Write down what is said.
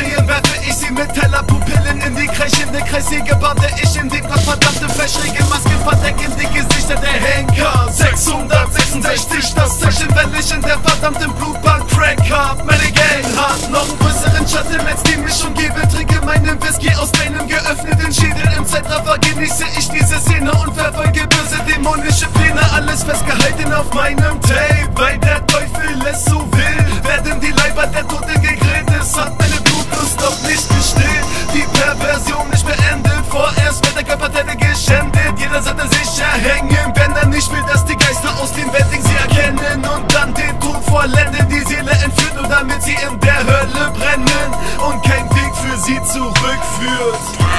sehen, werfe ich sie mit Tellerpupillen in die kreischende Kreissäge, bade ich in dem verdammte Fleisch, Masken verdecken die Gesichter der Henker. 666, das Zeichen, weil ich in der verdammten Blutbahn Crack hab. Meine Gang hat noch einen größeren Schatten als die Mischung gebe. Trinke meinen Whisky aus deinem geöffneten Schädel. Im Zeitraffer genieße ich diese Szene und verfolge böse dämonische Pläne. Alles festgehalten auf meinem Tape, die Seele entführt, nur damit sie in der Hölle brennen und kein Weg für sie zurückführt.